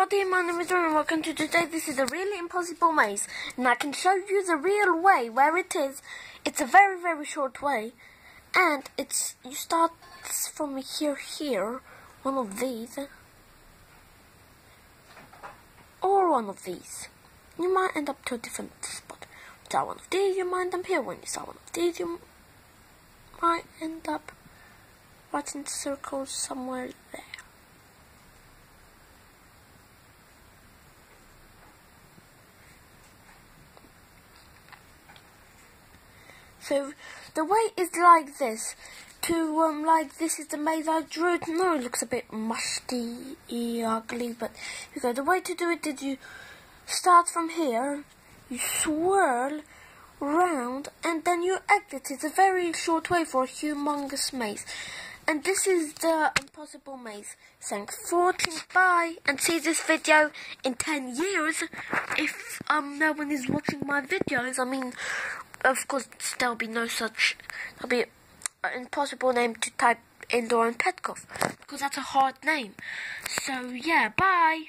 everybody, my name is Ron and welcome to today. This is a really impossible maze and I can show you the real way where it is. It's a very very short way and it's you start from here here, one of these or one of these. You might end up to a different spot. Without one of these you might end up here. When you saw one of these you might end up right in circles somewhere there. So the way is like this. To um like this is the maze I drew it. No, it looks a bit musty, ugly, but you go. The way to do it is you start from here, you swirl round, and then you exit. It's a very short way for a humongous maze. And this is the impossible maze. Thanks for watching. Bye, and see this video in ten years if um no one is watching my videos. I mean of course, there'll be no such, there'll be an impossible name to type in Doran Petkov, because that's a hard name. So, yeah, bye!